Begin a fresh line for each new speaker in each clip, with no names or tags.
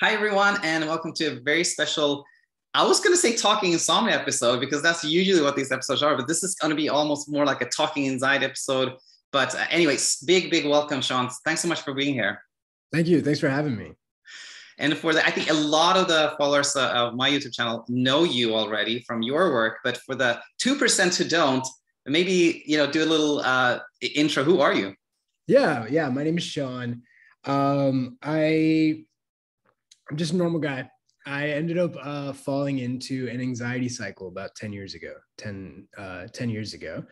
Hi, everyone, and welcome to a very special, I was going to say talking insomnia episode because that's usually what these episodes are, but this is going to be almost more like a talking inside episode. But, uh, anyways, big, big welcome, Shaan. Thanks so much for being here.
Thank you. Thanks for having me.
And for the, I think a lot of the followers uh, of my YouTube channel know you already from your work, but for the 2% who don't, maybe, you know, do a little uh, intro. Who are you?
Yeah. Yeah. My name is Shaan. Um, I I'm just a normal guy. I ended up uh, falling into an anxiety cycle about 10 years ago, 10, uh, 10 years ago,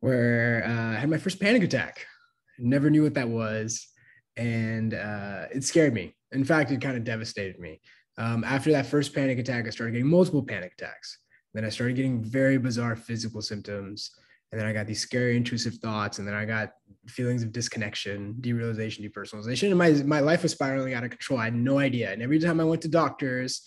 where uh, I had my first panic attack. Never knew what that was. And uh, it scared me. In fact, it kind of devastated me. Um, after that first panic attack, I started getting multiple panic attacks. Then I started getting very bizarre physical symptoms and then I got these scary intrusive thoughts, and then I got feelings of disconnection, derealization, depersonalization, and my my life was spiraling out of control. I had no idea, and every time I went to doctors,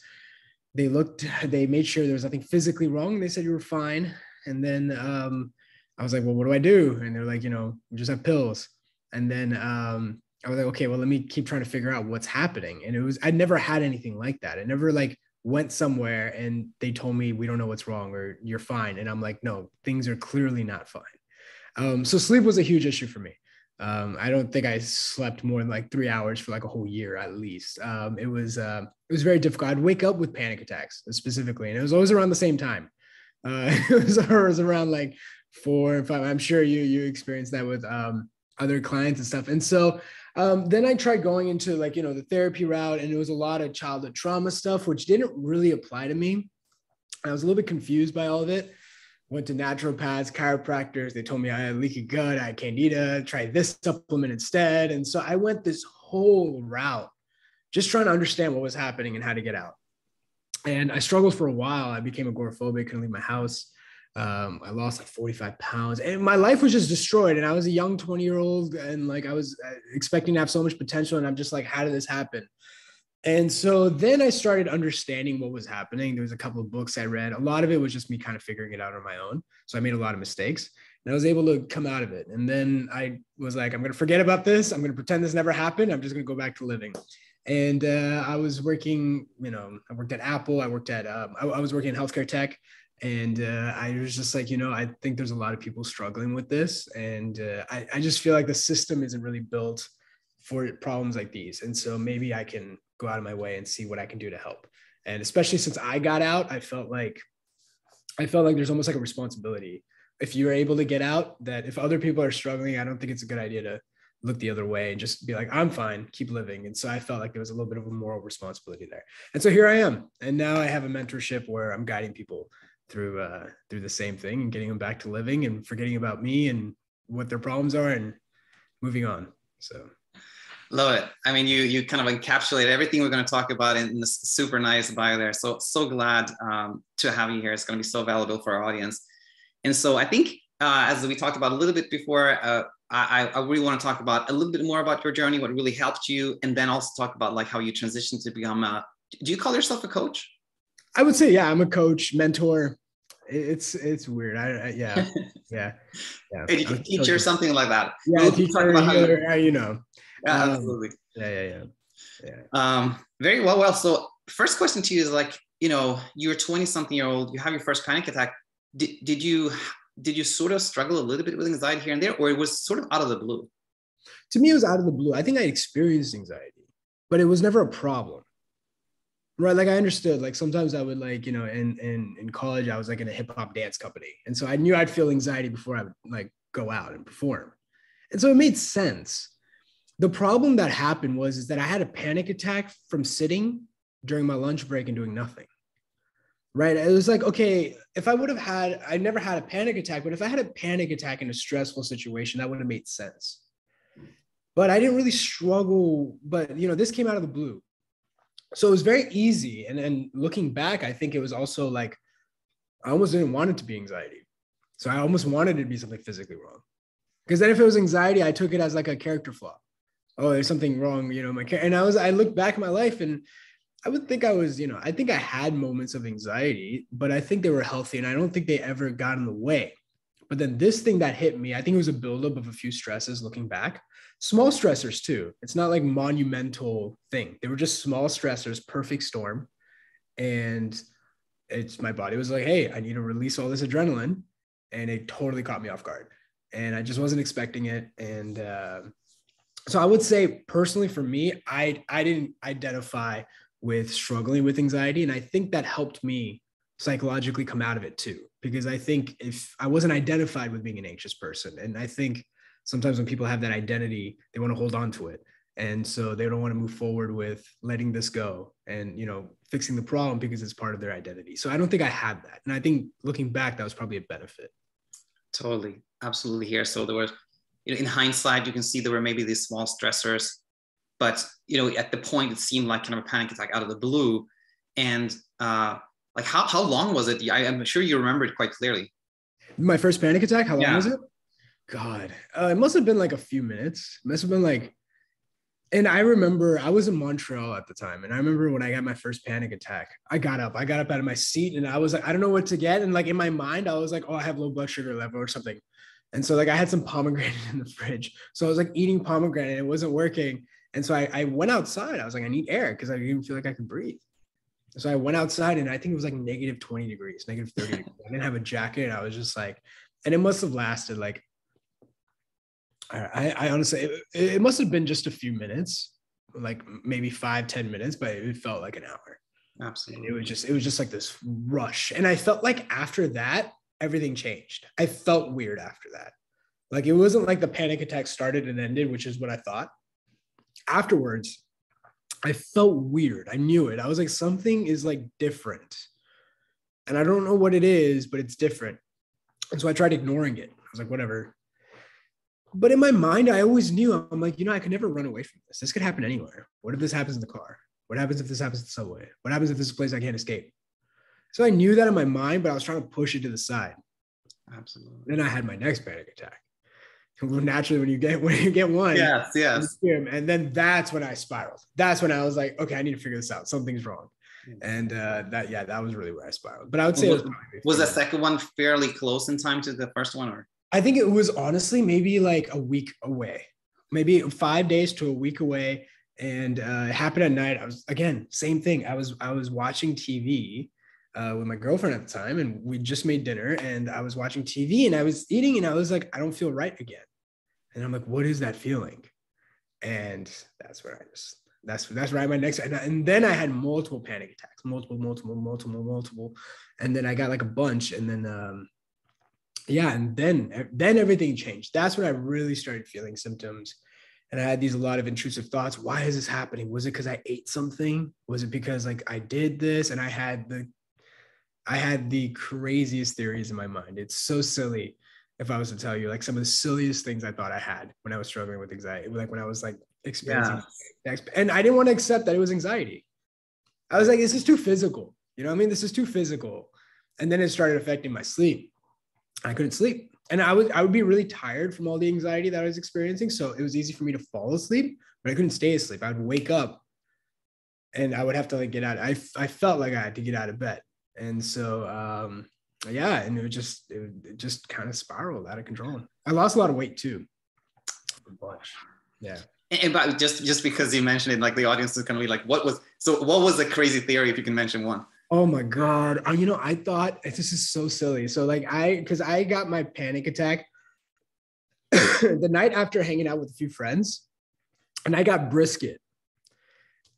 they looked, they made sure there was nothing physically wrong. They said you were fine, and then um, I was like, well, what do I do? And they're like, you know, just have pills. And then um, I was like, okay, well, let me keep trying to figure out what's happening. And it was, I'd never had anything like that. I never like went somewhere and they told me we don't know what's wrong or you're fine. And i'm like no things are clearly not fine. Um, so sleep was a huge issue for me. Um, i don't think i slept more than like three hours for like a whole year at least. Um, it was uh, it was very difficult. I'd wake up with panic attacks specifically and it was always around the same time. Uh, it, was, it was around like four or five. I'm sure you you experienced that with um, other clients and stuff. And so um, then I tried going into like, you know, the therapy route and it was a lot of childhood trauma stuff, which didn't really apply to me. I was a little bit confused by all of it. Went to naturopaths, chiropractors. They told me I had leaky gut, I had candida, try this supplement instead. And so I went this whole route, just trying to understand what was happening and how to get out. And I struggled for a while. I became agoraphobic, couldn't leave my house. Um, I lost like 45 pounds and my life was just destroyed. And I was a young 20 year old and like I was uh, expecting to have so much potential. And I'm just like, how did this happen? And so then I started understanding what was happening. There was a couple of books I read. A lot of it was just me kind of figuring it out on my own. So I made a lot of mistakes and I was able to come out of it. And then I was like, I'm going to forget about this. I'm going to pretend this never happened. I'm just going to go back to living. And uh, I was working, you know, I worked at Apple. I worked at, um, I, I was working in healthcare tech and uh, i was just like you know i think there's a lot of people struggling with this. And uh, I, I just feel like the system isn't really built for problems like these. And so maybe i can go out of my way and see what i can do to help. And especially since i got out i felt like i felt like there's almost like a responsibility. If you're able to get out that if other people are struggling i don't think it's a good idea to look the other way and just be like i'm fine keep living. And so i felt like there was a little bit of a moral responsibility there. And so here i am. And now i have a mentorship where i'm guiding people through uh, through the same thing and getting them back to living and forgetting about me and what their problems are and moving on. So
love it. I mean, you you kind of encapsulate everything we're going to talk about in this super nice bio there. So so glad um, to have you here. It's going to be so valuable for our audience. And so I think uh, as we talked about a little bit before, uh, I, I really want to talk about a little bit more about your journey, what really helped you, and then also talk about like how you transitioned to become a. Do you call yourself a coach?
I would say, yeah, I'm a coach, mentor. It's it's weird. I, I yeah, yeah,
yeah. A teacher, or something like that.
Yeah, we'll teacher, healer, you, you know.
Yeah, um, absolutely.
Yeah, yeah, yeah,
yeah. Um, very well. Well, so first question to you is like, you know, you're 20 something year old. You have your first panic attack. Did did you did you sort of struggle a little bit with anxiety here and there, or it was sort of out of the blue?
To me, it was out of the blue. I think I experienced anxiety, but it was never a problem right like i understood like sometimes i would like you know in in in college i was like in a hip-hop dance company and so i knew i'd feel anxiety before i would like go out and perform. And so it made sense. The problem that happened was is that i had a panic attack from sitting during my lunch break and doing nothing. Right it was like okay if i would have had i never had a panic attack but if i had a panic attack in a stressful situation that would have made sense. But i didn't really struggle but you know this came out of the blue so it was very easy. And and looking back, I think it was also like I almost didn't want it to be anxiety. So I almost wanted it to be something physically wrong. Because then if it was anxiety, I took it as like a character flaw. Oh, there's something wrong, you know, my care. and I was I look back at my life and I would think I was, you know, I think I had moments of anxiety, but I think they were healthy and I don't think they ever got in the way. But then this thing that hit me, I think it was a buildup of a few stresses looking back small stressors too. It's not like monumental thing. They were just small stressors, perfect storm. And it's my body was like, hey, I need to release all this adrenaline. And it totally caught me off guard. And I just wasn't expecting it. And uh, so I would say personally for me, I I didn't identify with struggling with anxiety. And I think that helped me psychologically come out of it too. Because I think if I wasn't identified with being an anxious person, and I think sometimes when people have that identity, they want to hold on to it. And so they don't want to move forward with letting this go and, you know, fixing the problem because it's part of their identity. So I don't think I had that. And I think looking back, that was probably a benefit.
Totally. Absolutely here. So there was, you know, in hindsight, you can see there were maybe these small stressors, but, you know, at the point it seemed like kind of a panic attack out of the blue. And uh, like, how, how long was it? I, am sure you remember it quite clearly.
My first panic attack, how long yeah. was it? God, uh, it must have been like a few minutes. It must have been like, and I remember I was in Montreal at the time, and I remember when I got my first panic attack, I got up, I got up out of my seat, and I was like, I don't know what to get, and like in my mind, I was like, oh, I have low blood sugar level or something, and so like I had some pomegranate in the fridge, so I was like eating pomegranate, and it wasn't working, and so I, I went outside. I was like, I need air because I didn't even feel like I could breathe. So I went outside, and I think it was like negative twenty degrees, negative thirty. degrees. I didn't have a jacket. I was just like, and it must have lasted like I, I honestly, it, it, must have been just a few minutes, like maybe five ten minutes, but it felt like an hour.
Absolutely.
And it was just, it was just like this rush. And I felt like after that, everything changed. I felt weird after that. Like it wasn't like the panic attack started and ended, which is what I thought. Afterwards, I felt weird. I knew it. I was like, something is like different. And I don't know what it is, but it's different. And so I tried ignoring it. I was like, whatever, but in my mind, I always knew I'm like, you know, I could never run away from this. This could happen anywhere. What if this happens in the car? What happens if this happens in the subway? What happens if this is a place I can't escape? So I knew that in my mind, but I was trying to push it to the side.
Absolutely.
Then I had my next panic attack. Naturally, when you get when you get one,
yes, yes,
and then that's when I spiraled. That's when I was like, okay, I need to figure this out. Something's wrong. And uh, that, yeah, that was really where I spiraled. But I would say
was, was, was the second one fairly close in time to the first one, or
I think it was honestly maybe like a week away, maybe five days to a week away. And uh, it happened at night. I was again, same thing. I was I was watching TV uh, with my girlfriend at the time, and we just made dinner. And I was watching TV, and I was eating, and I was like, I don't feel right again. And I'm like, what is that feeling? And that's where I just that's that's right. My next and, and then I had multiple panic attacks, multiple, multiple, multiple, multiple, and then I got like a bunch, and then um, yeah and then then everything changed. That's when i really started feeling symptoms. And i had these a lot of intrusive thoughts. Why is this happening? Was it because i ate something? Was it because like i did this? And i had the i had the craziest theories in my mind. It's so silly if i was to tell you like some of the silliest things i thought i had when i was struggling with anxiety like when i was like experiencing yeah. and i didn't want to accept that it was anxiety. I was like this is too physical. You know what i mean? This is too physical. And then it started affecting my sleep I couldn't sleep. And I would I would be really tired from all the anxiety that I was experiencing. So it was easy for me to fall asleep, but I couldn't stay asleep. I would wake up and I would have to like get out. I, I felt like I had to get out of bed. And so um yeah, and it was just it, it just kind of spiraled out of control. I lost a lot of weight too. A bunch. Yeah.
And but just just because you mentioned it, like the audience is gonna be like, what was so what was the crazy theory if you can mention one?
Oh my god! Uh, you know, I thought this is so silly. So like I, because I got my panic attack the night after hanging out with a few friends, and I got brisket.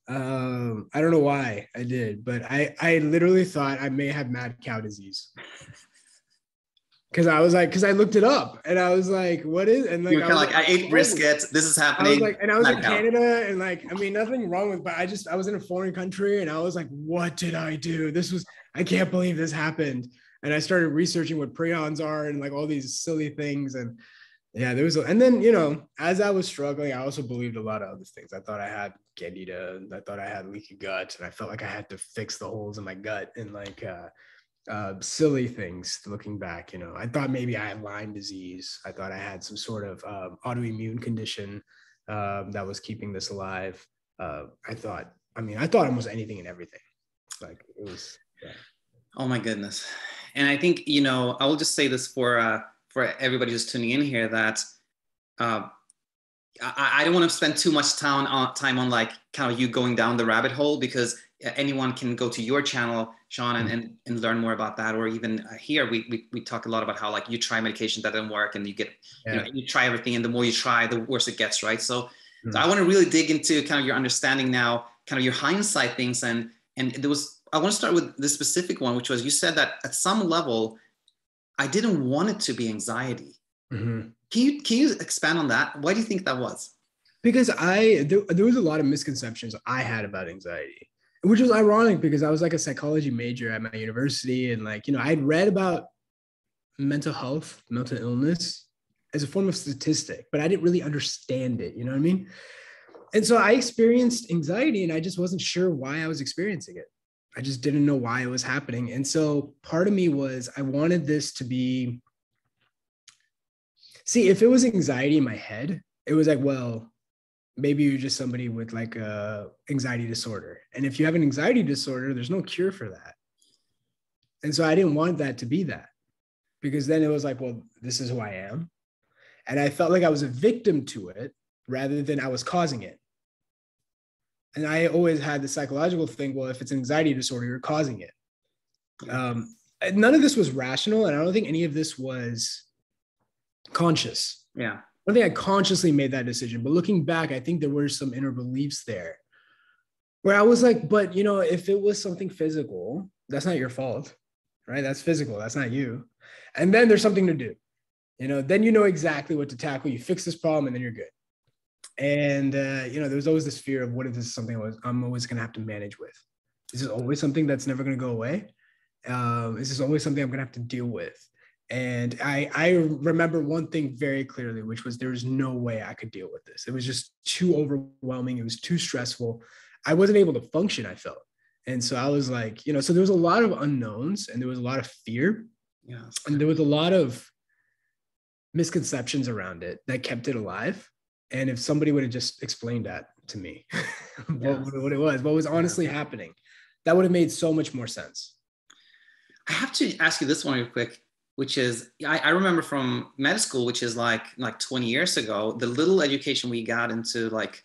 Um, I don't know why I did, but I I literally thought I may have mad cow disease because I was like, because I looked it up and I was like, what is? And like,
you're kind of like, like, I ate brisket. This is happening.
I was like, and I was in Canada, and like, I mean, nothing wrong with, but I just, I was in a foreign country, and I was like, what did I do? This was, I can't believe this happened. And I started researching what prions are and like all these silly things, and yeah, there was, a, and then you know, as I was struggling, I also believed a lot of other things. I thought I had candida, I thought I had leaky gut, and I felt like I had to fix the holes in my gut, and like. uh uh, silly things looking back. You know, I thought maybe I had Lyme disease. I thought I had some sort of um, autoimmune condition um, that was keeping this alive. Uh, I thought, I mean, I thought almost anything and everything. Like it was. Yeah.
Oh my goodness. And I think, you know, I will just say this for, uh, for everybody just tuning in here that uh, I, I don't want to spend too much time on time on like kind of you going down the rabbit hole because anyone can go to your channel Shaan and, and, and learn more about that or even uh, here we, we, we talk a lot about how like you try medication that doesn't work and you get yeah. you know you try everything and the more you try the worse it gets right so, mm-hmm. so i want to really dig into kind of your understanding now kind of your hindsight things and and there was i want to start with the specific one which was you said that at some level i didn't want it to be anxiety mm-hmm. can you can you expand on that why do you think that was
because i there, there was a lot of misconceptions i had about anxiety which was ironic because I was like a psychology major at my university. And like, you know, I'd read about mental health, mental illness as a form of statistic, but I didn't really understand it. You know what I mean? And so I experienced anxiety and I just wasn't sure why I was experiencing it. I just didn't know why it was happening. And so part of me was I wanted this to be see if it was anxiety in my head, it was like, well, maybe you're just somebody with like a anxiety disorder. And if you have an anxiety disorder there's no cure for that. And so i didn't want that to be that because then it was like well this is who i am. And i felt like i was a victim to it rather than i was causing it. And i always had the psychological thing well if it's an anxiety disorder you're causing it. Um, none of this was rational and i don't think any of this was conscious.
Yeah
don't think I consciously made that decision, but looking back, I think there were some inner beliefs there where I was like, but you know, if it was something physical, that's not your fault, right? That's physical, that's not you. And then there's something to do, you know, then you know exactly what to tackle. You fix this problem and then you're good. And, uh, you know, there's always this fear of what if this is something I I'm always going to have to manage with? This Is always something that's never going to go away? Um, is this always something I'm going to have to deal with? And I, I remember one thing very clearly, which was there was no way I could deal with this. It was just too overwhelming. It was too stressful. I wasn't able to function, I felt. And so I was like, you know, so there was a lot of unknowns and there was a lot of fear.
Yeah.
And there was a lot of misconceptions around it that kept it alive. And if somebody would have just explained that to me, what, yeah. what, it was, what was honestly yeah. happening, that would have made so much more sense.
I have to ask you this one real quick which is I, I, remember from med school, which is like like 20 years ago, the little education we got into like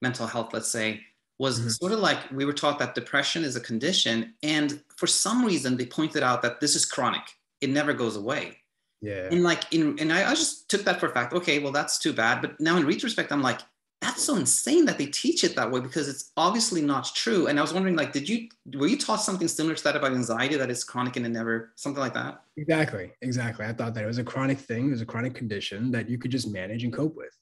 mental health, let's say, was mm-hmm. sort of like we were taught that depression is a condition. And for some reason they pointed out that this is chronic. It never goes away.
Yeah.
And like in and I, I just took that for a fact. Okay, well, that's too bad. But now in retrospect, I'm like, that's so insane that they teach it that way because it's obviously not true. And I was wondering, like, did you were you taught something similar to that about anxiety that is chronic and it never something like that?
Exactly, exactly. I thought that it was a chronic thing, it was a chronic condition that you could just manage and cope with,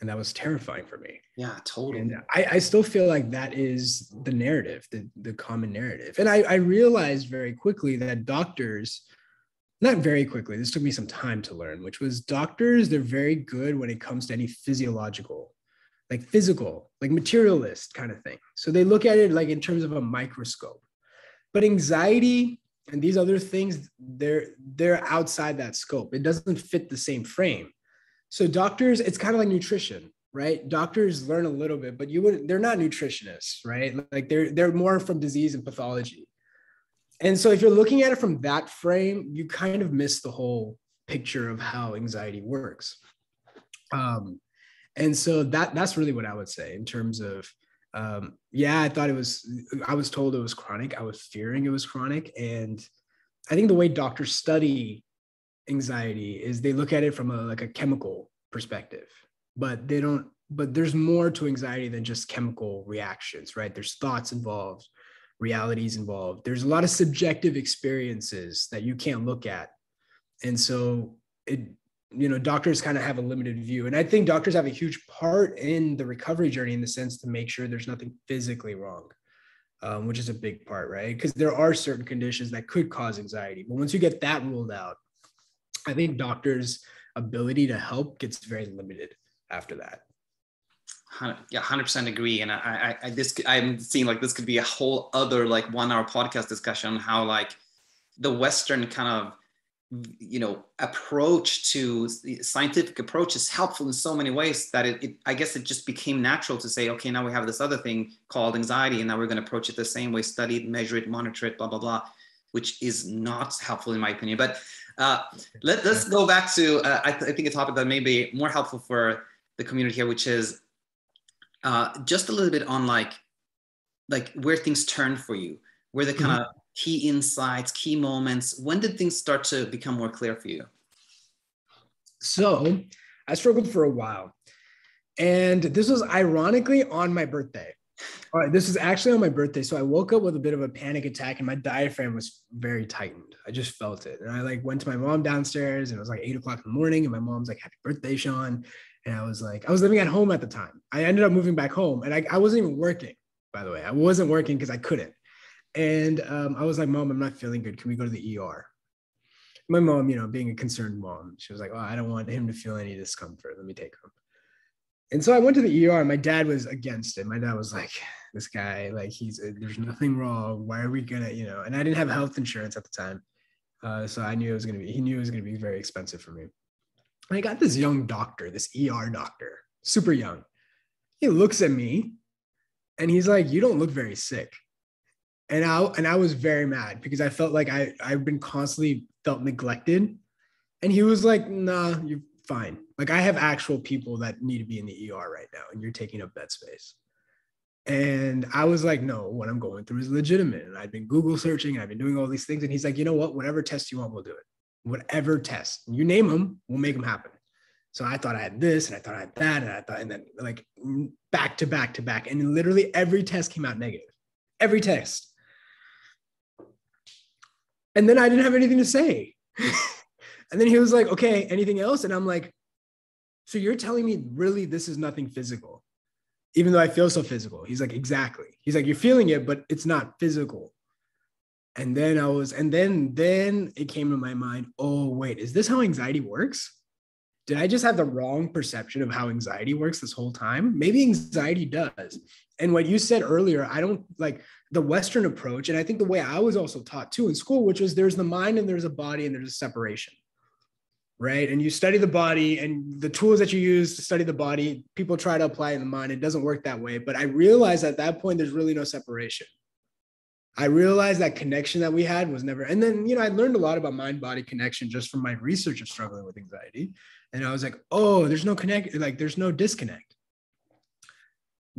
and that was terrifying for me.
Yeah, totally.
And I, I still feel like that is the narrative, the the common narrative. And I, I realized very quickly that doctors not very quickly this took me some time to learn which was doctors they're very good when it comes to any physiological like physical, like materialist kind of thing. So they look at it like in terms of a microscope. But anxiety and these other things, they're they're outside that scope. It doesn't fit the same frame. So doctors, it's kind of like nutrition, right? Doctors learn a little bit, but you would they're not nutritionists, right? Like they're they're more from disease and pathology. And so if you're looking at it from that frame, you kind of miss the whole picture of how anxiety works. Um, and so that that's really what i would say in terms of um, yeah i thought it was i was told it was chronic. I was fearing it was chronic. And i think the way doctors study anxiety is they look at it from a like a chemical perspective but they don't but there's more to anxiety than just chemical reactions right? There's thoughts involved realities involved. There's a lot of subjective experiences that you can't look at. And so it you know doctors kind of have a limited view. And i think doctors have a huge part in the recovery journey in the sense to make sure there's nothing physically wrong um, which is a big part right? Because there are certain conditions that could cause anxiety. But once you get that ruled out i think doctors ability to help gets very limited after that.
Yeah 100% agree. And I, I i this i'm seeing like this could be a whole other like one hour podcast discussion on how like the western kind of you know approach to scientific approach is helpful in so many ways that it, it, i guess it just became natural to say okay now we have this other thing called anxiety and now we're going to approach it the same way study it measure it monitor it blah blah blah which is not helpful in my opinion but uh, let, us go back to uh, I, th- I think a topic that may be more helpful for the community here, which is uh, just a little bit on like like where things turn for you, where the kind mm-hmm. of key insights, key moments. When did things start to become more clear for you?
So I struggled for a while. And this was ironically on my birthday. All right, this is actually on my birthday. So I woke up with a bit of a panic attack and my diaphragm was very tightened. I just felt it. And I like went to my mom downstairs and it was like eight o'clock in the morning. And my mom's like, Happy birthday, Shaan. And I was like, I was living at home at the time. I ended up moving back home and I, I wasn't even working, by the way. I wasn't working because I couldn't. And um, I was like, Mom, I'm not feeling good. Can we go to the ER? My mom, you know, being a concerned mom, she was like, Oh, I don't want him to feel any discomfort. Let me take him. And so I went to the ER. My dad was against it. My dad was like, This guy, like, he's, there's nothing wrong. Why are we gonna, you know? And I didn't have health insurance at the time. Uh, so I knew it was gonna be, he knew it was gonna be very expensive for me. And I got this young doctor, this ER doctor, super young. He looks at me and he's like, You don't look very sick and I and I was very mad because I felt like I I've been constantly felt neglected, and he was like, "Nah, you're fine. Like I have actual people that need to be in the ER right now, and you're taking up bed space." And I was like, "No, what I'm going through is legitimate." And I've been Google searching, I've been doing all these things, and he's like, "You know what? Whatever test you want, we'll do it. Whatever test you name them, we'll make them happen." So I thought I had this, and I thought I had that, and I thought, and then like back to back to back, and literally every test came out negative. Every test and then I didn't have anything to say. and then he was like, okay, anything else? And I'm like, so you're telling me really this is nothing physical, even though I feel so physical. He's like, exactly. He's like, you're feeling it, but it's not physical. And then I was, and then then it came to my mind, oh, wait, is this how anxiety works? Did I just have the wrong perception of how anxiety works this whole time? Maybe anxiety does. And what you said earlier, I don't like the Western approach, and I think the way I was also taught too in school, which was there's the mind and there's a body and there's a separation, right? And you study the body and the tools that you use to study the body, people try to apply in the mind. It doesn't work that way. But I realized at that point, there's really no separation. I realized that connection that we had was never, and then, you know, I learned a lot about mind body connection just from my research of struggling with anxiety. And I was like, oh, there's no connect, like, there's no disconnect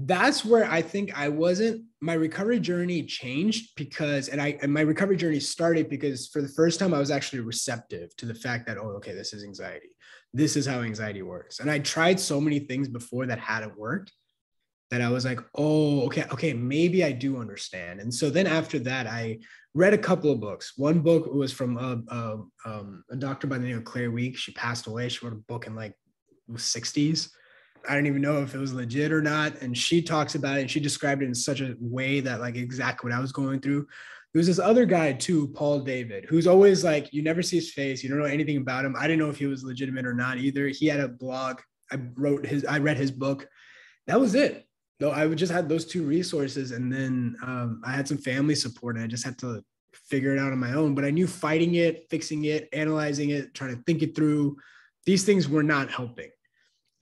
that's where I think I wasn't my recovery journey changed because and I and my recovery journey started because for the first time I was actually receptive to the fact that oh okay this is anxiety. This is how anxiety works. And I tried so many things before that hadn't worked that I was like, "Oh, okay, okay, maybe I do understand." And so then after that I read a couple of books. One book was from a, a, um, a doctor by the name of Claire Week. She passed away. She wrote a book in like 60s I don't even know if it was legit or not. And she talks about it and she described it in such a way that like exactly what I was going through. There was this other guy too, Paul David, who's always like, you never see his face, you don't know anything about him. I didn't know if he was legitimate or not either. He had a blog. I wrote his, I read his book. That was it. Though I just had those two resources, and then um, I had some family support, and I just had to figure it out on my own. But I knew fighting it, fixing it, analyzing it, trying to think it through, these things were not helping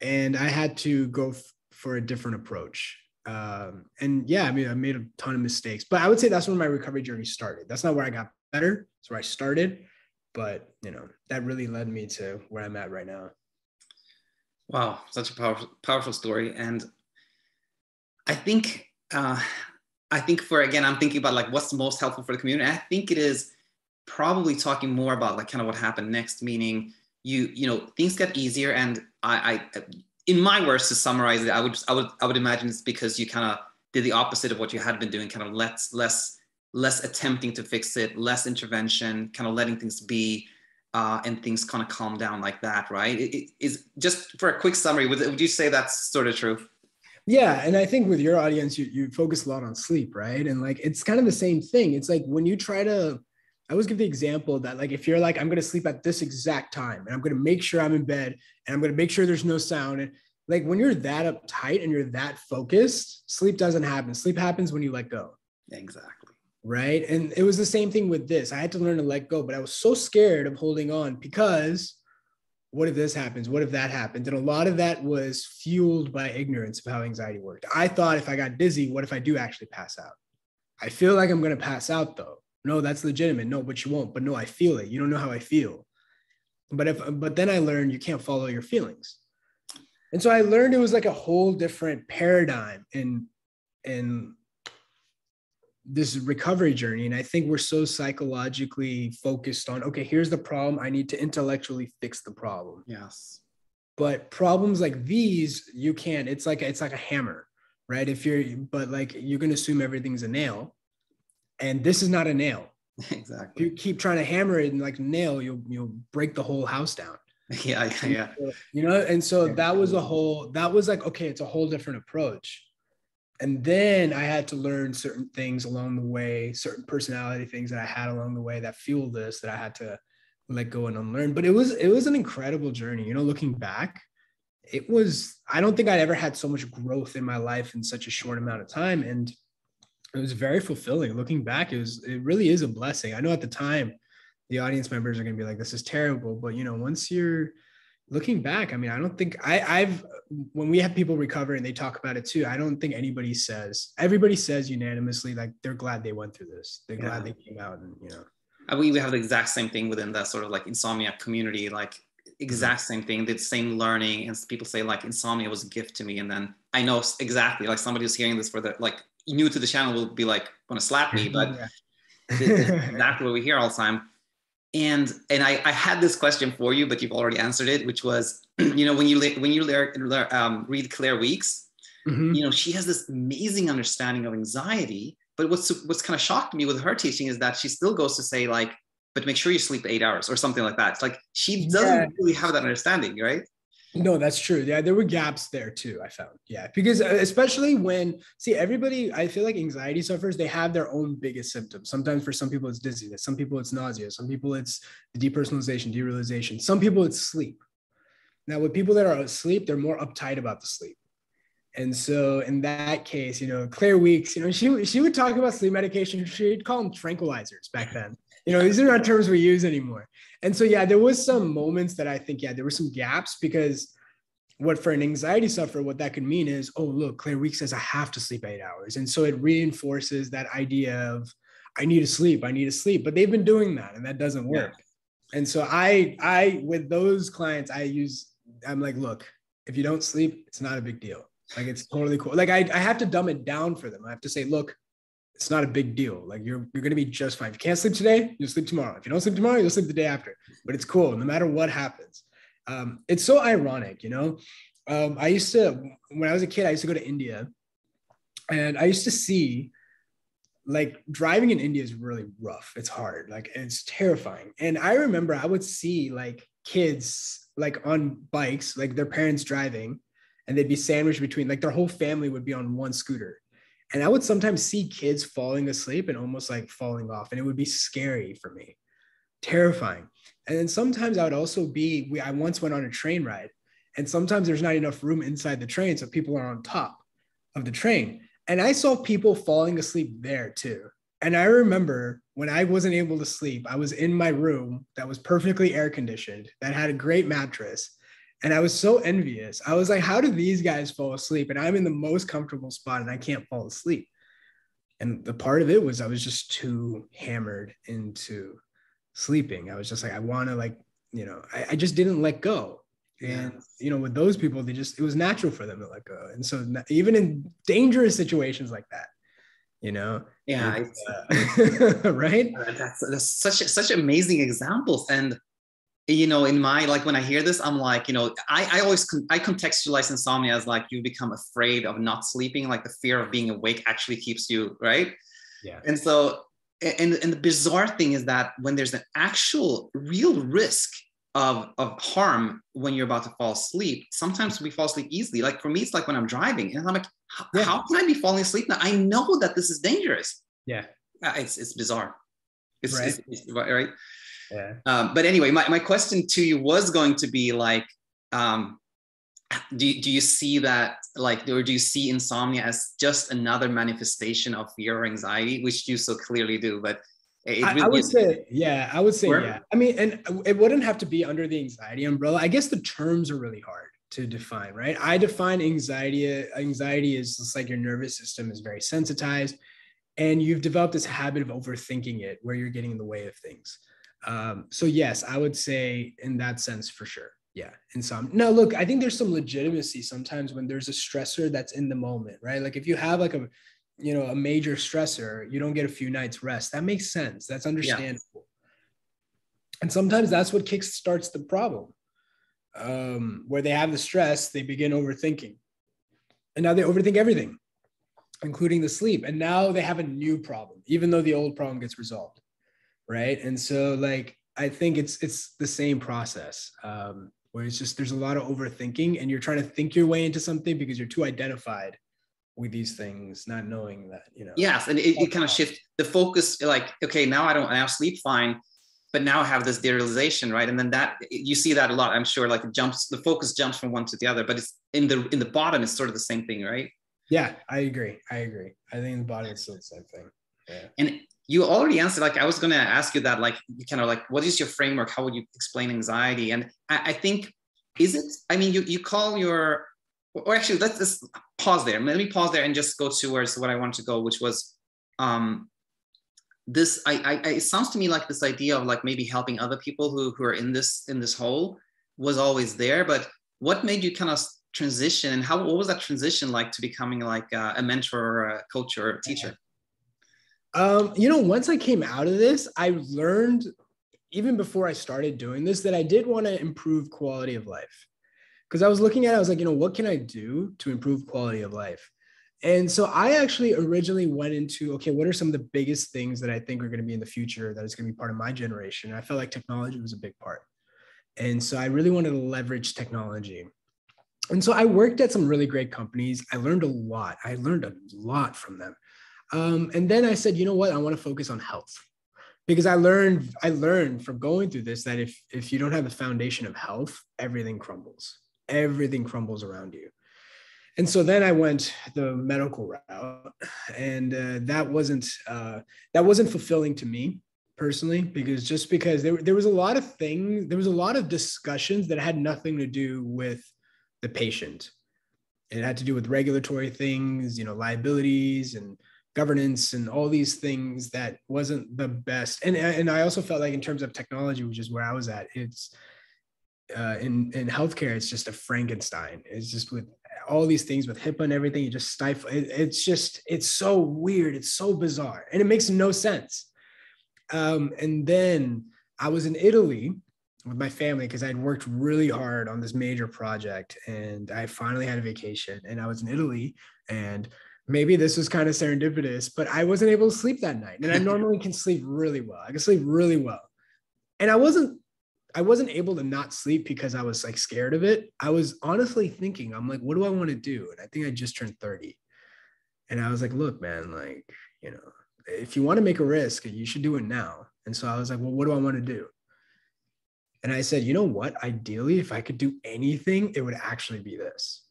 and I had to go f- for a different approach. Um, and yeah, I mean, I made a ton of mistakes, but I would say that's when my recovery journey started. That's not where I got better. It's where I started, but you know, that really led me to where I'm at right now.
Wow, such a powerful, powerful story. And I think, uh, I think for again, I'm thinking about like what's most helpful for the community. I think it is probably talking more about like kind of what happened next, meaning you you know things get easier. And I, I in my words to summarize it i would i would i would imagine it's because you kind of did the opposite of what you had been doing kind of less less less attempting to fix it less intervention kind of letting things be uh, and things kind of calm down like that right? It, it is just for a quick summary would, would you say that's sort of true?
Yeah and i think with your audience you, you focus a lot on sleep right? And like it's kind of the same thing. It's like when you try to I always give the example that like if you're like I'm going to sleep at this exact time and I'm going to make sure I'm in bed and I'm going to make sure there's no sound and like when you're that uptight and you're that focused, sleep doesn't happen. Sleep happens when you let go.
Exactly.
Right? And it was the same thing with this. I had to learn to let go, but I was so scared of holding on because what if this happens? What if that happens? And a lot of that was fueled by ignorance of how anxiety worked. I thought if I got dizzy, what if I do actually pass out? I feel like I'm going to pass out though no that's legitimate no but you won't but no i feel it you don't know how i feel but if but then i learned you can't follow your feelings And so I learned it was like a whole different paradigm in in this recovery journey. And I think we're so psychologically focused on, okay, here's the problem. I need to intellectually fix the problem.
Yes.
But problems like these, you can't, it's like it's like a hammer, right? If you're but like you're gonna assume everything's a nail. And this is not a nail.
Exactly.
If you keep trying to hammer it and like nail, you'll you'll break the whole house down.
Yeah, yeah.
You know, and so that was a whole that was like, okay, it's a whole different approach and then I had to learn certain things along the way, certain personality things that I had along the way that fueled this that I had to let go and unlearn. But it was it was an incredible journey. You know, looking back, it was I don't think I'd ever had so much growth in my life in such a short amount of time, and it was very fulfilling. Looking back, it was it really is a blessing. I know at the time, the audience members are going to be like, "This is terrible," but you know, once you're looking back, I mean, I don't think I, I've when we have people recover and they talk about it too, I don't think anybody says everybody says unanimously like they're glad they went through this. They're yeah. glad they came out and you know.
I we we have the exact same thing within that sort of like insomnia community, like mm-hmm. exact same thing, the same learning. And people say like insomnia was a gift to me. And then I know exactly like somebody who's hearing this for the like new to the channel will be like want to slap me, but exactly what we hear all the time and and I, I had this question for you, but you've already answered it, which was, you know, when you when you um, read Claire Weekes, mm-hmm. you know, she has this amazing understanding of anxiety. But what's what's kind of shocked me with her teaching is that she still goes to say like, but make sure you sleep eight hours or something like that. It's like she doesn't yeah. really have that understanding, right?
No, that's true. Yeah, there were gaps there too. I found. Yeah, because uh, especially when see everybody, I feel like anxiety sufferers they have their own biggest symptoms. Sometimes for some people it's dizziness, some people it's nausea, some people it's depersonalization, derealization, some people it's sleep. Now, with people that are asleep, they're more uptight about the sleep. And so in that case, you know, Claire Weekes, you know, she she would talk about sleep medication. She'd call them tranquilizers back then. You know, these are not terms we use anymore. And so, yeah, there was some moments that I think, yeah, there were some gaps because what for an anxiety sufferer, what that could mean is, oh, look, Claire Weekes says I have to sleep eight hours. And so it reinforces that idea of I need to sleep, I need to sleep. But they've been doing that and that doesn't work. Yeah. And so I, I, with those clients, I use, I'm like, look, if you don't sleep, it's not a big deal. Like it's totally cool. Like I, I have to dumb it down for them. I have to say, look, it's not a big deal. Like you're you're gonna be just fine. If you can't sleep today, you'll sleep tomorrow. If you don't sleep tomorrow, you'll sleep the day after. But it's cool, no matter what happens. Um, it's so ironic, you know. Um, I used to when I was a kid, I used to go to India, and I used to see like driving in India is really rough. It's hard, like it's terrifying. And I remember I would see like kids like on bikes, like their parents driving, and they'd be sandwiched between like their whole family would be on one scooter and I would sometimes see kids falling asleep and almost like falling off. And it would be scary for me, terrifying. And then sometimes I would also be, we, I once went on a train ride, and sometimes there's not enough room inside the train. So people are on top of the train. And I saw people falling asleep there too. And I remember when I wasn't able to sleep, I was in my room that was perfectly air conditioned, that had a great mattress and I was so envious. I was like, how do these guys fall asleep? And I'm in the most comfortable spot and I can't fall asleep. And the part of it was I was just too hammered into sleeping. I was just like, I want to like, you know, I, I, just didn't let go. And you know, with those people, they just it was natural for them to let go. And so even in dangerous situations like that, you know,
yeah, uh,
right.
That's, that's such such amazing examples. And you know in my like when i hear this i'm like you know i, I always con- i contextualize insomnia as like you become afraid of not sleeping like the fear of being awake actually keeps you right?
Yeah.
And so and, and the bizarre thing is that when there's an actual real risk of, of harm when you're about to fall asleep sometimes we fall asleep easily. Like for me it's like when i'm driving and i'm like how, yeah. how can i be falling asleep now? I know that this is dangerous.
Yeah.
Uh, it's, it's bizarre. It's, right. It's, it's, right
yeah.
Um, but anyway, my, my question to you was going to be like, um, do, do you see that like, or do you see insomnia as just another manifestation of fear or anxiety, which you so clearly do, but
really I, I, would say, yeah, I would say, yeah. I mean, and it wouldn't have to be under the anxiety umbrella. I guess the terms are really hard to define, right? I define anxiety. Anxiety is just like your nervous system is very sensitized, and you've developed this habit of overthinking it, where you're getting in the way of things. Um, so yes, I would say in that sense for sure. Yeah, in some Now, look, I think there's some legitimacy sometimes when there's a stressor that's in the moment, right? Like if you have like a, you know, a major stressor, you don't get a few nights rest. That makes sense. That's understandable. Yeah. And sometimes that's what kick starts the problem. Um, where they have the stress, they begin overthinking. And now they overthink everything, including the sleep. And now they have a new problem, even though the old problem gets resolved. Right. And so like I think it's it's the same process. Um, where it's just there's a lot of overthinking and you're trying to think your way into something because you're too identified with these things, not knowing that, you know.
Yes, and it, it kind of shift the focus, like, okay, now I don't now sleep fine, but now I have this derealization, right? And then that you see that a lot, I'm sure, like it jumps, the focus jumps from one to the other, but it's in the in the bottom, it's sort of the same thing, right?
Yeah, I agree. I agree. I think in the bottom it's still the same thing. Yeah.
And you already answered like i was going to ask you that like you kind of like what is your framework? How would you explain anxiety? And i, I think is it i mean you, you call your or actually let's just pause there. Let me pause there and just go towards what i want to go which was um this I, I it sounds to me like this idea of like maybe helping other people who who are in this in this hole was always there but what made you kind of transition and how what was that transition like to becoming like a, a mentor or a coach or a teacher
um, you know, once I came out of this, I learned even before I started doing this that I did want to improve quality of life. Because I was looking at it, I was like, you know, what can I do to improve quality of life? And so I actually originally went into okay, what are some of the biggest things that I think are going to be in the future that is going to be part of my generation? And I felt like technology was a big part. And so I really wanted to leverage technology. And so I worked at some really great companies. I learned a lot. I learned a lot from them. Um, and then I said, you know what? I want to focus on health because I learned I learned from going through this that if if you don't have a foundation of health, everything crumbles. Everything crumbles around you. And so then I went the medical route, and uh, that wasn't uh, that wasn't fulfilling to me personally because just because there, there was a lot of things there was a lot of discussions that had nothing to do with the patient it had to do with regulatory things you know liabilities and governance and all these things that wasn't the best. And and I also felt like in terms of technology, which is where I was at, it's uh, in in healthcare, it's just a Frankenstein. It's just with all these things with HIPAA and everything, you just stifle. It, it's just it's so weird. It's so bizarre, and it makes no sense. Um, and then I was in Italy with my family because I'd worked really hard on this major project, and I finally had a vacation, and I was in Italy and maybe this was kind of serendipitous, but I wasn't able to sleep that night. And I normally can sleep really well. I can sleep really well. And I wasn't I wasn't able to not sleep because I was like scared of it. I was honestly thinking, I'm like, what do I want to do? And I think I just turned 30. And I was like, look, man, like, you know, if you want to make a risk, you should do it now. And so I was like, well, what do I want to do? And I said, you know what? Ideally, if I could do anything, it would actually be this.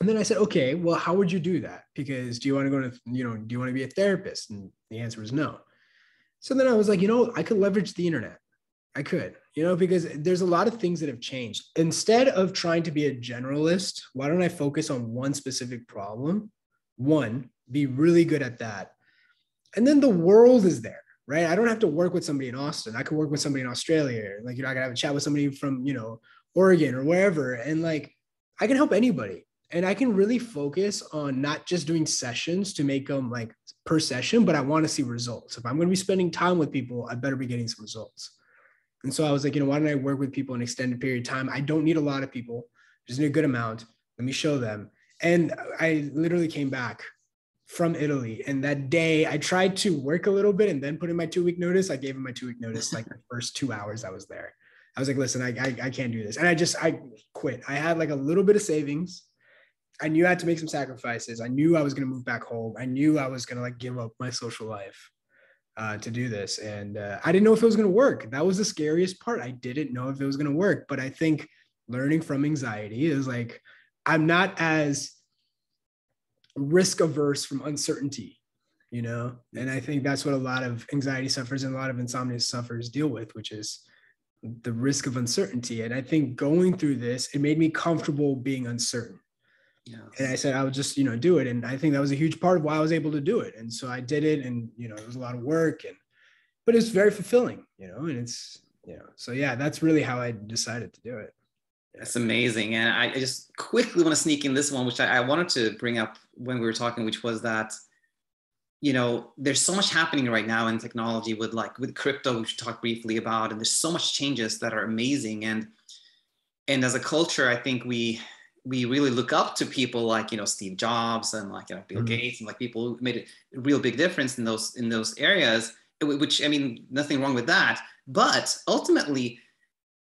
And then I said, okay, well, how would you do that? Because do you want to go to, you know, do you want to be a therapist? And the answer was no. So then I was like, you know, I could leverage the internet. I could, you know, because there's a lot of things that have changed. Instead of trying to be a generalist, why don't I focus on one specific problem? One, be really good at that. And then the world is there, right? I don't have to work with somebody in Austin. I could work with somebody in Australia. Like, you know, I could have a chat with somebody from, you know, Oregon or wherever. And like, I can help anybody and I can really focus on not just doing sessions to make them like per session, but I want to see results. If I'm going to be spending time with people, I better be getting some results. And so I was like, you know, why don't I work with people an extended period of time? I don't need a lot of people, just need a good amount. Let me show them. And I literally came back from Italy. And that day I tried to work a little bit and then put in my two week notice. I gave him my two week notice like the first two hours I was there. I was like, listen, I, I, I can't do this. And I just, I quit. I had like a little bit of savings I knew I had to make some sacrifices. I knew I was going to move back home. I knew I was going to like give up my social life uh, to do this. And uh, I didn't know if it was going to work. That was the scariest part. I didn't know if it was going to work. But I think learning from anxiety is like, I'm not as risk averse from uncertainty, you know? And I think that's what a lot of anxiety sufferers and a lot of insomnia sufferers deal with, which is the risk of uncertainty. And I think going through this, it made me comfortable being uncertain Yes. And I said I would just, you know, do it. And I think that was a huge part of why I was able to do it. And so I did it and, you know, it was a lot of work and, but it's very fulfilling, you know, and it's, you know, so yeah, that's really how I decided to do it.
That's amazing. And I, just quickly want to sneak in this one, which I, I, wanted to bring up when we were talking, which was that, you know, there's so much happening right now in technology with like with crypto, which we talked briefly about, and there's so much changes that are amazing. And and as a culture, I think we we really look up to people like you know Steve Jobs and like you know Bill mm-hmm. Gates and like people who made a real big difference in those in those areas. Which I mean, nothing wrong with that. But ultimately,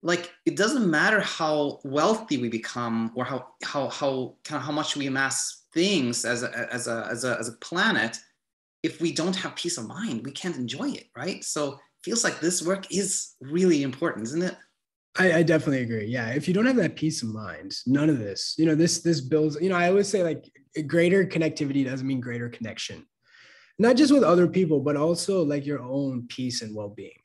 like it doesn't matter how wealthy we become or how how how kind of how much we amass things as a as a as a as a planet if we don't have peace of mind we can't enjoy it right so feels like this work is really important isn't it
I, I, definitely agree yeah if you don't have that peace of mind none of this you know this this builds you know i always say like greater connectivity doesn't mean greater connection not just with other people but also like your own peace and well-being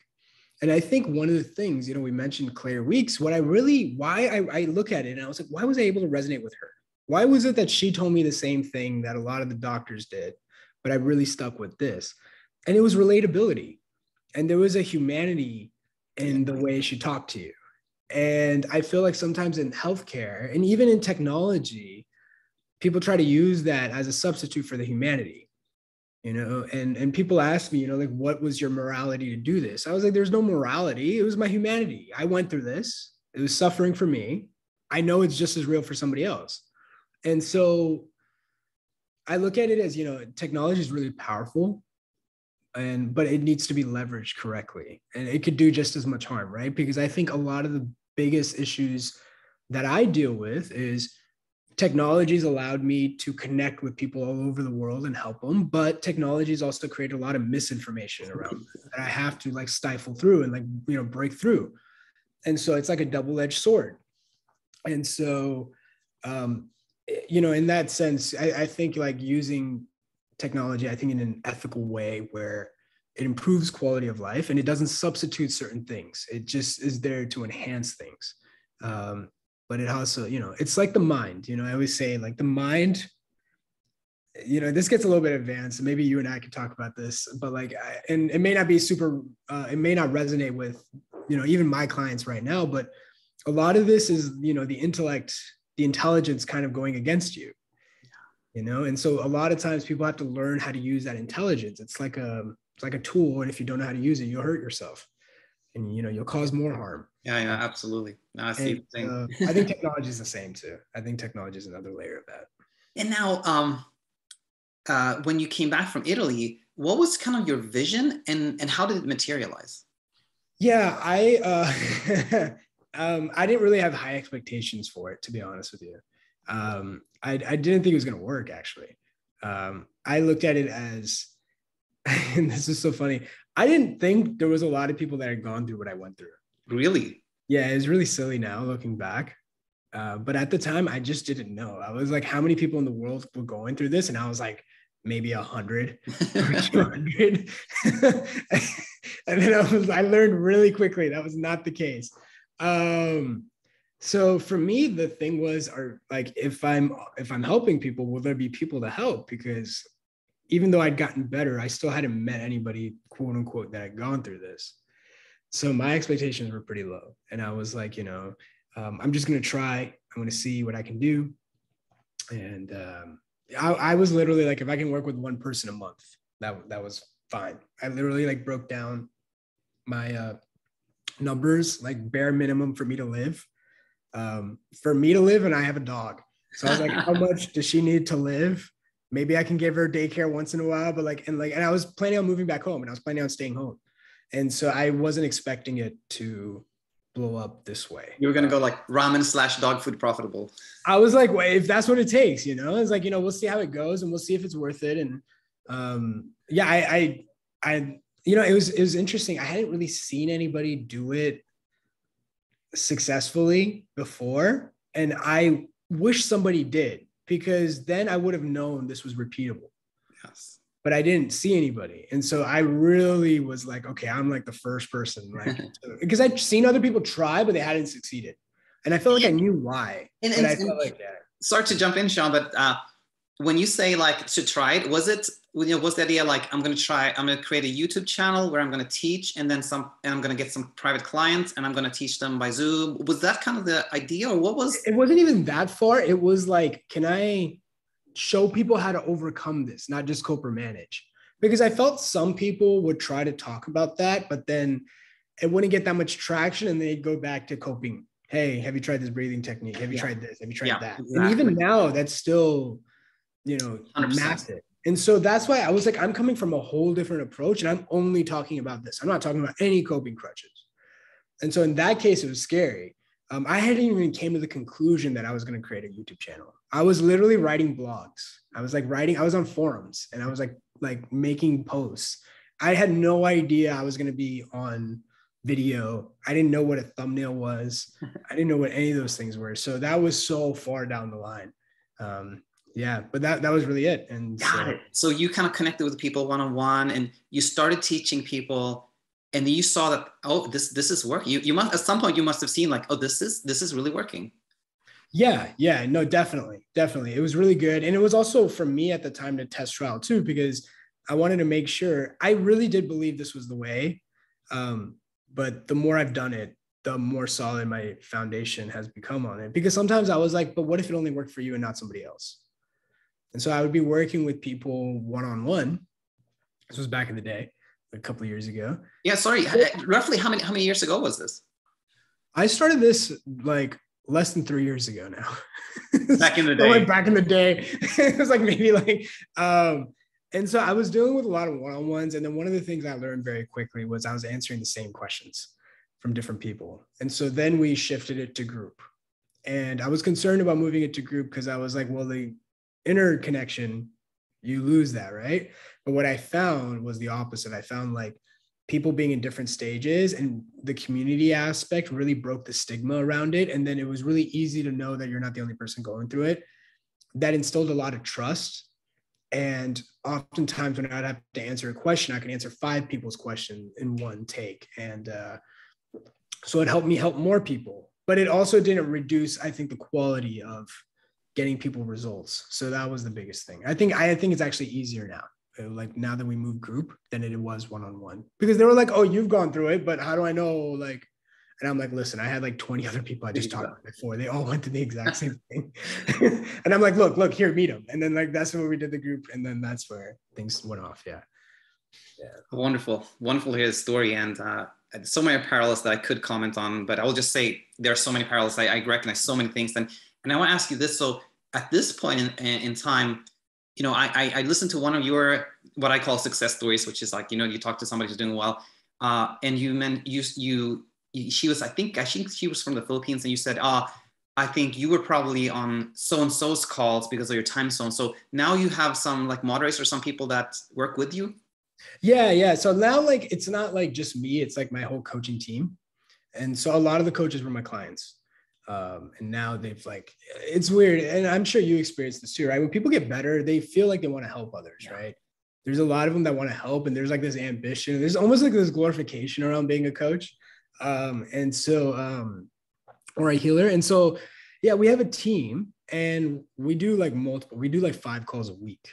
and I think one of the things, you know, we mentioned Claire Weekes. What I really, why I, I look at it and I was like, why was I able to resonate with her? Why was it that she told me the same thing that a lot of the doctors did, but I really stuck with this? And it was relatability. And there was a humanity in the way she talked to you. And I feel like sometimes in healthcare and even in technology, people try to use that as a substitute for the humanity you know? And and people ask me you know like what was your morality to do this? I was like there's no morality. It was my humanity. I went through this. It was suffering for me. I know it's just as real for somebody else. And so i look at it as you know technology is really powerful and but it needs to be leveraged correctly. And it could do just as much harm right? Because i think a lot of the biggest issues that i deal with is technology's allowed me to connect with people all over the world and help them but technology's also created a lot of misinformation around that i have to like stifle through and like you know break through. And so it's like a double-edged sword. And so um you know in that sense I, I think like using technology i think in an ethical way where it improves quality of life and it doesn't substitute certain things. It just is there to enhance things. Um, but it also you know it's like the mind you know i always say like the mind you know this gets a little bit advanced. Maybe you and i could talk about this but like I, and it may not be super uh, it may not resonate with you know even my clients right now but a lot of this is you know the intellect the intelligence kind of going against you you know? And so a lot of times people have to learn how to use that intelligence. It's like a it's like a tool and if you don't know how to use it you'll hurt yourself. And you know you'll cause more harm.
Yeah yeah absolutely. No, I see
and, uh, I think technology is the same too. I think technology is another layer of that.
And now um uh when you came back from Italy what was kind of your vision and and how did it materialize?
Yeah I uh um I didn't really have high expectations for it to be honest with you. Um I, I didn't think it was going to work actually. Um I looked at it as and this is so funny. I didn't think there was a lot of people that had gone through what I went through.
Really?
Yeah, it's really silly now looking back. Uh, but at the time, I just didn't know. I was like, how many people in the world were going through this? And I was like, maybe a hundred or 200. and then I was, I learned really quickly that was not the case. Um, so for me, the thing was, are like, if I'm, if I'm helping people, will there be people to help? Because even though I'd gotten better, I still hadn't met anybody, quote unquote, that had gone through this. So my expectations were pretty low. And I was like, you know, um, I'm just going to try. I'm going to see what I can do. And um, I, I was literally like, if I can work with one person a month, that, that was fine. I literally like broke down my uh, numbers, like bare minimum for me to live. Um, for me to live, and I have a dog. So I was like, how much does she need to live? Maybe I can give her daycare once in a while, but like, and like, and I was planning on moving back home and I was planning on staying home. And so I wasn't expecting it to blow up this way.
You were going to go like ramen slash dog food profitable.
I was like, wait, if that's what it takes, you know, it's like, you know, we'll see how it goes and we'll see if it's worth it. And um, yeah, I, I, I, you know, it was, it was interesting. I hadn't really seen anybody do it successfully before. And I wish somebody did because then I would have known this was repeatable. Yes. But I didn't see anybody. And so I really was like, okay, I'm like the first person, like, because I'd seen other people try, but they hadn't succeeded. And I felt like I knew why. And, and, I felt
like, yeah. Sorry to jump in, Shaan, but uh, when you say like to try it, was it you know, was the idea like I'm going to try, I'm going to create a YouTube channel where I'm going to teach, and then some, and I'm going to get some private clients, and I'm going to teach them by Zoom. Was that kind of the idea, or what was?
It wasn't even that far. It was like, can I show people how to overcome this, not just cope or manage? Because I felt some people would try to talk about that, but then it wouldn't get that much traction, and they'd go back to coping. Hey, have you tried this breathing technique? Have you yeah. tried this? Have you tried yeah, that? Exactly. And even now, that's still, you know, 100%. massive and so that's why I was like, I'm coming from a whole different approach and I'm only talking about this. I'm not talking about any coping crutches. And so in that case, it was scary. Um, I hadn't even came to the conclusion that I was going to create a YouTube channel. I was literally writing blogs. I was like writing, I was on forums and I was like, like making posts. I had no idea I was going to be on video. I didn't know what a thumbnail was. I didn't know what any of those things were. So that was so far down the line. Um, yeah but that that was really it and
got so, it. So you kind of connected with people one-on-one and you started teaching people and then you saw that oh this this is working. You, you must at some point you must have seen like oh this is this is really working.
Yeah yeah no definitely definitely. It was really good and it was also for me at the time to test trial too because i wanted to make sure i really did believe this was the way um, but the more i've done it the more solid my foundation has become on it because sometimes i was like but what if it only worked for you and not somebody else and so I would be working with people one on one. This was back in the day, a couple of years ago.
Yeah, sorry. Roughly how many how many years ago was this?
I started this like less than three years ago now.
Back in the day.
like back in the day. it was like maybe like um and so I was dealing with a lot of one-on-ones. And then one of the things I learned very quickly was I was answering the same questions from different people. And so then we shifted it to group. And I was concerned about moving it to group because I was like, well, the interconnection, you lose that, right? But what I found was the opposite. I found like people being in different stages and the community aspect really broke the stigma around it. And then it was really easy to know that you're not the only person going through it. That instilled a lot of trust. And oftentimes, when I'd have to answer a question, I could answer five people's question in one take. And uh, so it helped me help more people. But it also didn't reduce, I think, the quality of getting people results. So that was the biggest thing. I think I think it's actually easier now. Uh, like now that we move group than it was one on one because they were like, "Oh, you've gone through it, but how do I know?" Like, and I'm like, "Listen, I had like 20 other people I just talked to before. They all went through the exact same thing." and I'm like, "Look, look here, meet them." And then like that's where we did the group, and then that's where things went off. Yeah.
Yeah. Wonderful, wonderful to hear the story, and uh, so many parallels that I could comment on, but I will just say there are so many parallels. I, I recognize so many things, and and I want to ask you this. So at this point in, in time, you know, I, I, I listened to one of your, what I call success stories, which is like, you know, you talk to somebody who's doing well. Uh, and you meant you, you, she was, I think, I think she was from the Philippines and you said, ah, uh, I think you were probably on so and so's calls because of your time zone. So now you have some like moderators or some people that work with you.
Yeah, yeah. So now like it's not like just me, it's like my whole coaching team. And so a lot of the coaches were my clients um, and now they've like it's weird and i'm sure you experienced this too right? When people get better they feel like they want to help others yeah. right? There's a lot of them that want to help and there's like this ambition there's almost like this glorification around being a coach. Um, and so um, or a healer and so yeah we have a team and we do like multiple we do like five calls a week.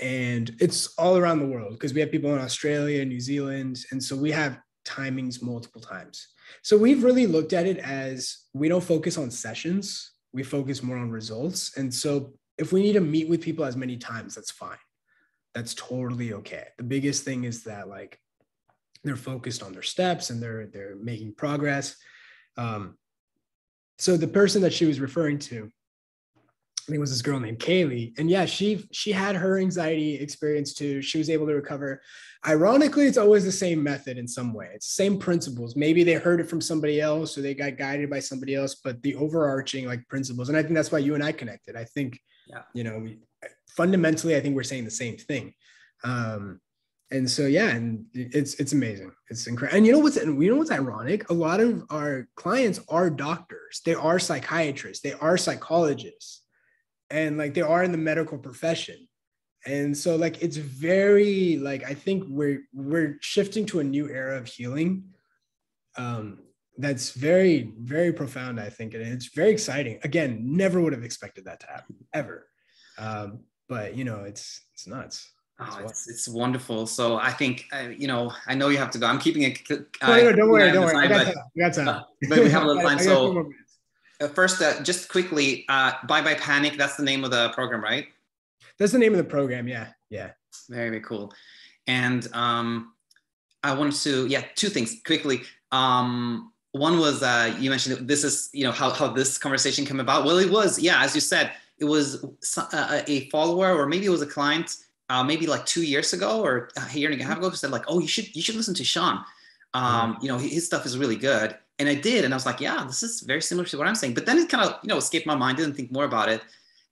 And it's all around the world because we have people in australia new zealand and so we have timings multiple times so we've really looked at it as we don't focus on sessions, we focus more on results. And so if we need to meet with people as many times, that's fine. That's totally okay. The biggest thing is that like they're focused on their steps and they're they're making progress. Um, so the person that she was referring to, I think it was this girl named Kaylee. And yeah, she she had her anxiety experience too. She was able to recover. Ironically, it's always the same method in some way. It's same principles. Maybe they heard it from somebody else or they got guided by somebody else, but the overarching like principles. And I think that's why you and I connected. I think, yeah. you know, we, fundamentally, I think we're saying the same thing. Um, and so yeah, and it's it's amazing. It's incredible. And you know what's you know what's ironic? A lot of our clients are doctors. They are psychiatrists. They are psychologists and like they are in the medical profession and so like it's very like i think we're we're shifting to a new era of healing um that's very very profound i think and it's very exciting again never would have expected that to happen ever um but you know it's it's nuts
Oh, it's, it's wonderful. So I think uh, you know I know you have to go. I'm keeping it. Uh,
no, no, don't worry, don't worry. I got time. I got time.
Uh, but we have a little time. so first, uh, just quickly, uh, Bye Bye Panic. That's the name of the program, right?
That's the name of the program. Yeah, yeah.
Very, very cool. And um, I wanted to, yeah, two things quickly. Um, one was uh, you mentioned this is, you know, how how this conversation came about. Well, it was, yeah, as you said, it was a, a follower or maybe it was a client uh, maybe like two years ago or a year and a half ago who said like, oh, you should you should listen to Shaan. Um, you know, his stuff is really good. And I did, and I was like, yeah, this is very similar to what I'm saying. But then it kind of you know escaped my mind. Didn't think more about it.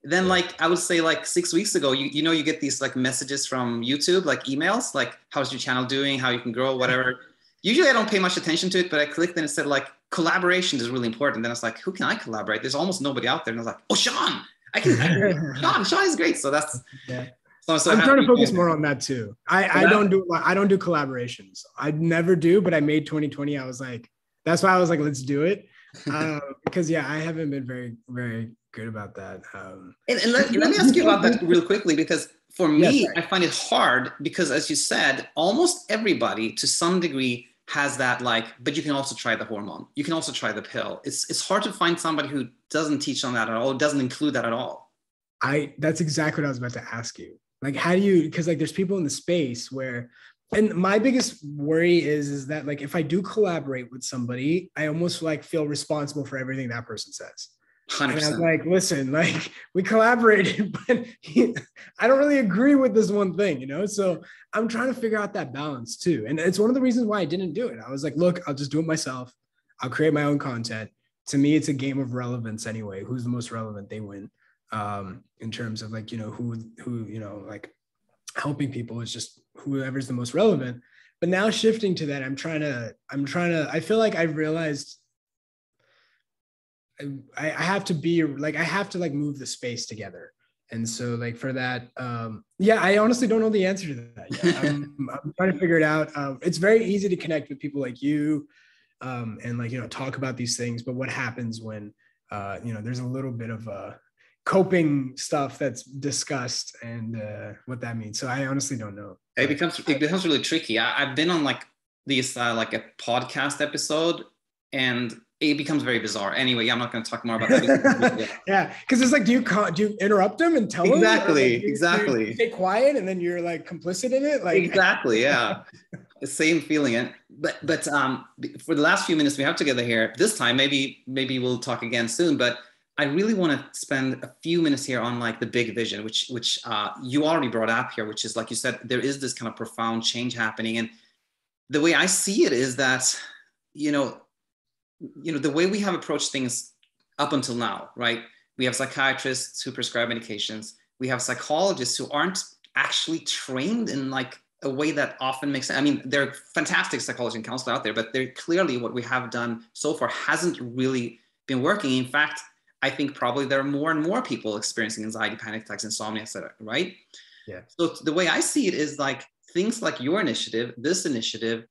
Then like I would say like six weeks ago, you you know you get these like messages from YouTube, like emails, like how's your channel doing, how you can grow, whatever. Usually I don't pay much attention to it, but I clicked and it said like collaboration is really important. Then I was like, who can I collaborate? There's almost nobody out there. And I was like, oh Shaan, I can, I can Shaan, Shaan is great. So that's yeah.
So, so I'm trying to focus more on that too. I, I don't do I don't do collaborations. I never do, but I made 2020. I was like, that's why I was like, let's do it. Uh, because yeah, I haven't been very very good about that. Um,
and, and let, let, me ask you about that real quickly because for me, yes, I find it hard because as you said, almost everybody to some degree has that like, but you can also try the hormone. You can also try the pill. It's it's hard to find somebody who doesn't teach on that at all, doesn't include that at all.
I that's exactly what I was about to ask you. Like, how do you? Because like, there's people in the space where, and my biggest worry is is that like, if I do collaborate with somebody, I almost like feel responsible for everything that person says. 100%. And I was like, listen, like we collaborated, but he, I don't really agree with this one thing, you know? So I'm trying to figure out that balance too. And it's one of the reasons why I didn't do it. I was like, look, I'll just do it myself. I'll create my own content. To me, it's a game of relevance anyway. Who's the most relevant, they win um, in terms of like you know who who you know like helping people is just whoever's the most relevant but now shifting to that i'm trying to i'm trying to i feel like i realized I, I have to be like i have to like move the space together and so like for that um yeah i honestly don't know the answer to that. I'm, I'm trying to figure it out um, it's very easy to connect with people like you um and like you know talk about these things but what happens when uh you know there's a little bit of a coping stuff that's discussed and uh, what that means. So I honestly don't know.
It becomes it becomes really tricky. I, have been on like these uh, like a podcast episode, and it becomes very bizarre. Anyway, I'm not going to talk more about
that. yeah, because it's like, do you call, do you interrupt them and tell
exactly,
them? Like,
exactly,
you stay quiet, and then you're like complicit in it. Like
exactly, yeah. same feeling and but but um for the last few minutes we have together here this time maybe maybe we'll talk again soon but I really want to spend a few minutes here on like the big vision, which which uh, you already brought up here, which is like you said, there is this kind of profound change happening, and the way I see it is that you know, you know, the way we have approached things up until now, right? We have psychiatrists who prescribe medications. We have psychologists who aren't actually trained in like a way that often makes sense. I mean, there are fantastic psychology and counselors out there, but they're clearly what we have done so far hasn't really been working. In fact, I think probably there are more and more people experiencing anxiety, panic attacks, insomnia, etc. Right?
Yeah.
So the way I see it is like things like your initiative, this initiative,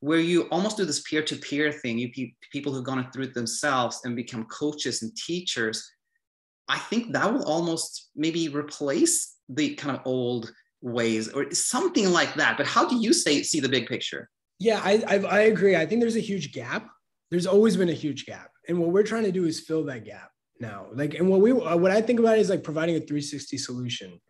where you almost do this peer-to-peer thing. You pe- people who've gone through it themselves and become coaches and teachers. I think that will almost maybe replace the kind of old ways or something like that. But how do you say see the big picture?
Yeah, I, I, I agree. I think there's a huge gap. There's always been a huge gap, and what we're trying to do is fill that gap now. Like, and what we, uh, what I think about is like providing a 360 solution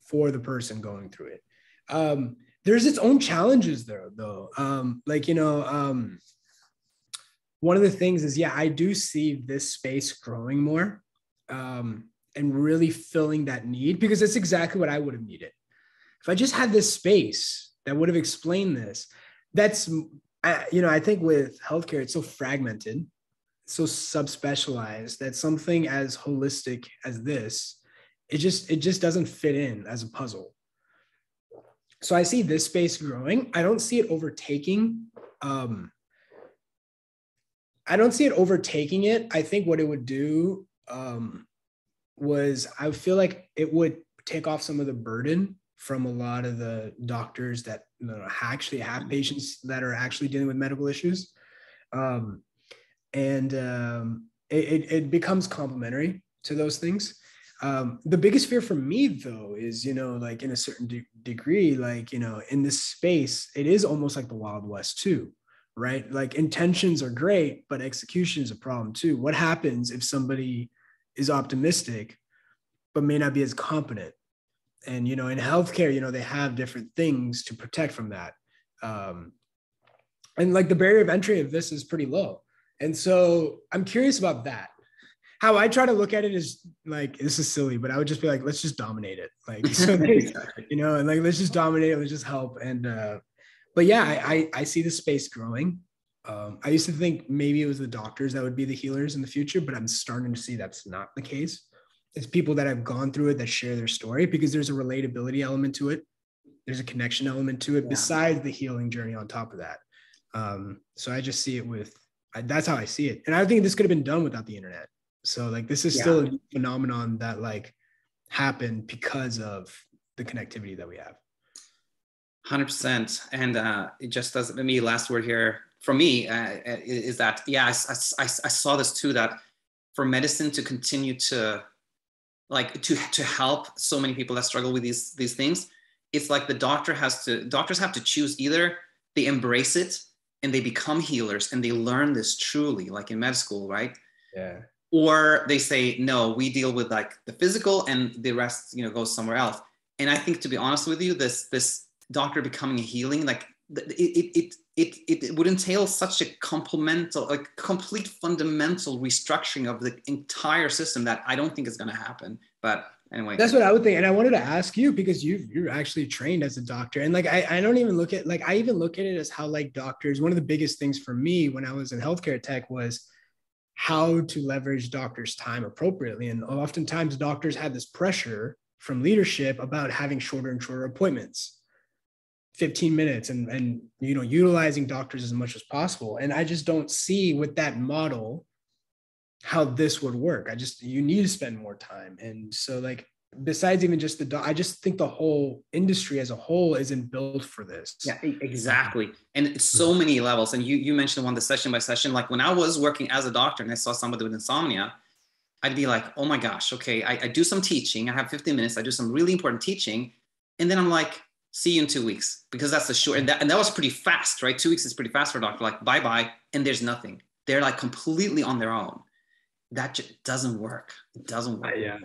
for the person going through it. Um, there's its own challenges there, though. Um, like, you know, um, one of the things is, yeah, I do see this space growing more um, and really filling that need because that's exactly what I would have needed. If I just had this space that would have explained this, that's, you know, I think with healthcare, it's so fragmented so subspecialized that something as holistic as this it just it just doesn't fit in as a puzzle. So i see this space growing. I don't see it overtaking um i don't see it overtaking it. I think what it would do um was i feel like it would take off some of the burden from a lot of the doctors that you know, actually have patients that are actually dealing with medical issues. Um and um, it, it, becomes complementary to those things. Um, the biggest fear for me though is, you know, like in a certain de- degree, like, you know, in this space, it is almost like the Wild West too, right? Like intentions are great, but execution is a problem too. What happens if somebody is optimistic, but may not be as competent? And, you know, in healthcare, you know, they have different things to protect from that. Um, and like the barrier of entry of this is pretty low. And so I'm curious about that. How I try to look at it is like this is silly, but I would just be like, let's just dominate it. Like so you know, and like let's just dominate it, let's just help. And uh but yeah, I I, I see the space growing. Um, I used to think maybe it was the doctors that would be the healers in the future, but I'm starting to see that's not the case. It's people that have gone through it that share their story because there's a relatability element to it. There's a connection element to it yeah. besides the healing journey on top of that. Um, so I just see it with that's how I see it. And I think this could have been done without the internet. So like this is yeah. still a phenomenon that like happened because of the connectivity that we have.
100% and uh, it just does me last word here for me uh, is that yeah I, I, I, saw this too that for medicine to continue to like to to help so many people that struggle with these these things it's like the doctor has to doctors have to choose either they embrace it and they become healers and they learn this truly like in med school right?
Yeah.
Or they say no we deal with like the physical and the rest you know goes somewhere else. And i think to be honest with you this this doctor becoming a healing like it it it it, it would entail such a complemental a complete fundamental restructuring of the entire system that i don't think is going to happen. But anyway.
That's what i would think and i wanted to ask you because you you're actually trained as a doctor and like I, I don't even look at like i even look at it as how like doctors one of the biggest things for me when i was in healthcare tech was how to leverage doctors time appropriately and oftentimes doctors had this pressure from leadership about having shorter and shorter appointments 15 minutes and and you know utilizing doctors as much as possible and i just don't see with that model how this would work. I just you need to spend more time. And so like besides even just the I just think the whole industry as a whole isn't built for this.
Yeah, exactly. And so many levels. And you you mentioned one the session by session. Like when I was working as a doctor and I saw somebody with insomnia, I'd be like, oh my gosh, okay, I, I do some teaching. I have 15 minutes. I do some really important teaching, and then I'm like, see you in two weeks because that's the short. And that and that was pretty fast, right? Two weeks is pretty fast for a doctor. Like bye bye, and there's nothing. They're like completely on their own that just doesn't work. It doesn't work.
yeah.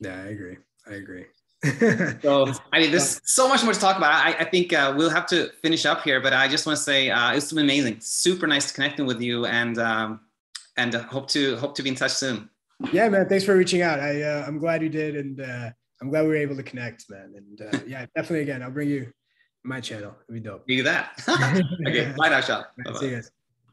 Yeah, I agree. I agree.
so I mean, there's so much more to talk about. I, I think uh, we'll have to finish up here, but I just want to say uh, it's been amazing. Super nice connecting with you, and um, and uh, hope to hope to be in touch soon.
Yeah, man. Thanks for reaching out. I uh, I'm glad you did, and uh, I'm glad we were able to connect, man. And uh, yeah, definitely again, I'll bring you my channel. It'd be dope.
Do that. okay. Bye now, Shaan.
See you guys.